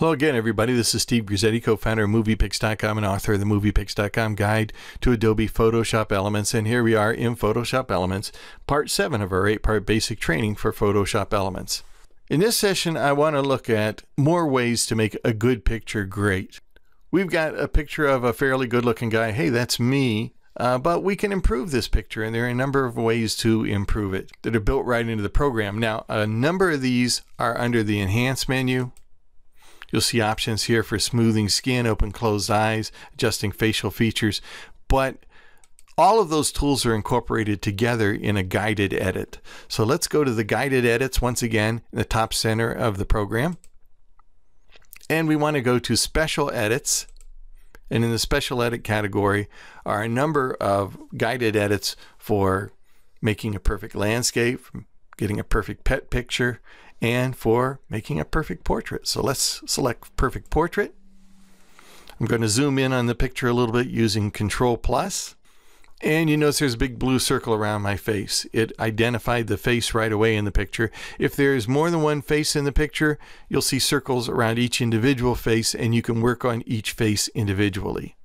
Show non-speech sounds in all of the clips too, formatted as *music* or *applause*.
Hello again, everybody. This is Steve Grisetti, co-founder of Muvipix.com and author of the Muvipix.com Guide to Adobe Photoshop Elements. And here we are in Photoshop Elements, part seven of our eight-part basic training for Photoshop Elements. In this session, I want to look at more ways to make a good picture great. We've got a picture of a fairly good-looking guy. Hey, that's me. Uh, but we can improve this picture, and there are a number of ways to improve it that are built right into the program. Now, a number of these are under the Enhance menu. You'll see options here for smoothing skin, open closed eyes, adjusting facial features, but all of those tools are incorporated together in a guided edit. So let's go to the guided edits once again in the top center of the program. And we want to go to special edits. And in the special edit category are a number of guided edits for making a perfect landscape, getting a perfect pet picture, and for making a perfect portrait. So let's select perfect portrait. I'm going to zoom in on the picture a little bit using control plus. And you notice there's a big blue circle around my face. It identified the face right away in the picture. If there's more than one face in the picture, you'll see circles around each individual face and you can work on each face individually.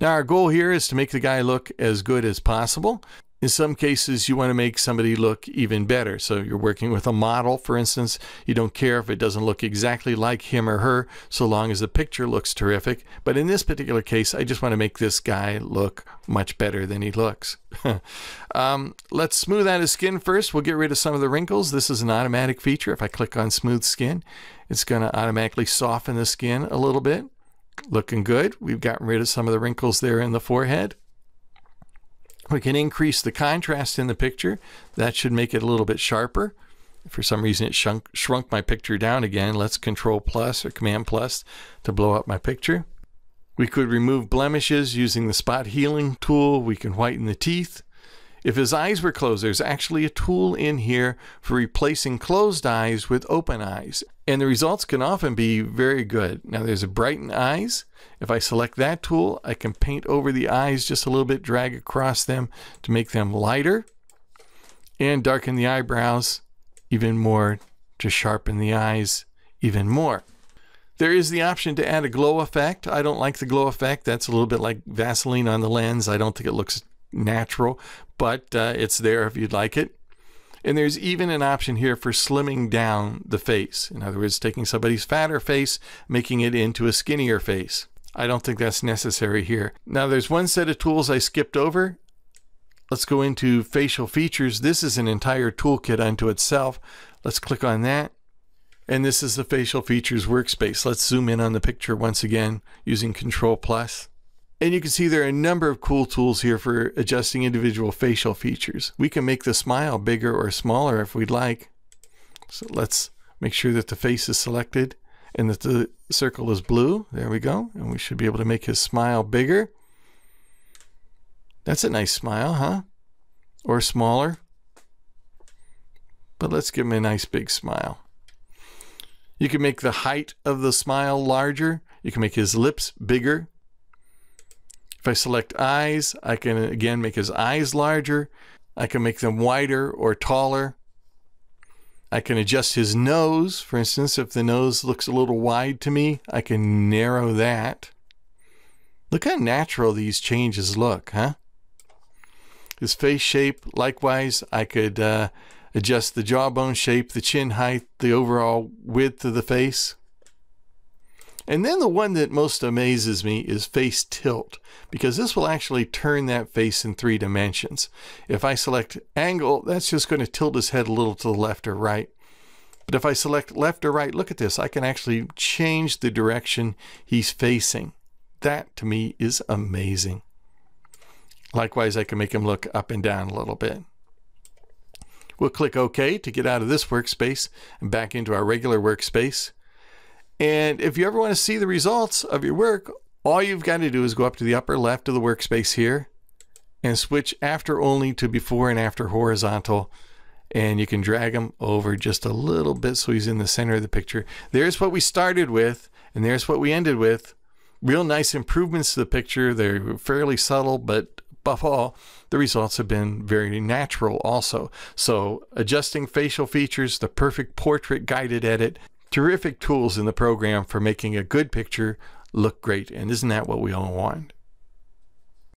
Now our goal here is to make the guy look as good as possible. In some cases, you want to make somebody look even better. So you're working with a model, for instance. You don't care if it doesn't look exactly like him or her, so long as the picture looks terrific. But in this particular case, I just want to make this guy look much better than he looks. *laughs* um, let's smooth out his skin first. We'll get rid of some of the wrinkles. This is an automatic feature. If I click on smooth skin, it's going to automatically soften the skin a little bit. Looking good. We've gotten rid of some of the wrinkles there in the forehead. We can increase the contrast in the picture. That should make it a little bit sharper. For some reason it shrunk, shrunk my picture down again. Let's control plus or command plus to blow up my picture. We could remove blemishes using the spot healing tool. We can whiten the teeth. If his eyes were closed, there's actually a tool in here for replacing closed eyes with open eyes. And the results can often be very good. Now there's a brighten eyes. If I select that tool, I can paint over the eyes just a little bit, drag across them to make them lighter. And darken the eyebrows even more to sharpen the eyes even more. There is the option to add a glow effect. I don't like the glow effect. That's a little bit like Vaseline on the lens. I don't think it looks natural, but uh, it's there if you'd like it. And there's even an option here for slimming down the face. In other words, taking somebody's fatter face, making it into a skinnier face. I don't think that's necessary here. Now there's one set of tools I skipped over. Let's go into facial features. This is an entire toolkit unto itself. Let's click on that. And this is the facial features workspace. Let's zoom in on the picture once again using control plus. And you can see there are a number of cool tools here for adjusting individual facial features. We can make the smile bigger or smaller if we'd like. So let's make sure that the face is selected and that the circle is blue. There we go. And we should be able to make his smile bigger. That's a nice smile, huh? Or smaller. But let's give him a nice big smile. You can make the height of the smile larger. You can make his lips bigger. If I select eyes, I can again make his eyes larger. I can make them wider or taller. I can adjust his nose. For instance, if the nose looks a little wide to me, I can narrow that. Look how natural these changes look, huh? His face shape, likewise, I could uh, adjust the jawbone shape, the chin height, the overall width of the face. And then the one that most amazes me is face tilt, because this will actually turn that face in three dimensions. If I select angle, that's just going to tilt his head a little to the left or right. But if I select left or right, look at this, I can actually change the direction he's facing. That to me is amazing. Likewise, I can make him look up and down a little bit. We'll click OK to get out of this workspace and back into our regular workspace. And if you ever want to see the results of your work, all you've got to do is go up to the upper left of the workspace here and switch after only to before and after horizontal. And you can drag him over just a little bit so he's in the center of the picture. There's what we started with, and there's what we ended with. Real nice improvements to the picture. They're fairly subtle, but above all, the results have been very natural also. So adjusting facial features, the perfect portrait guided edit, Terrific tools in the program for making a good picture look great. And isn't that what we all want?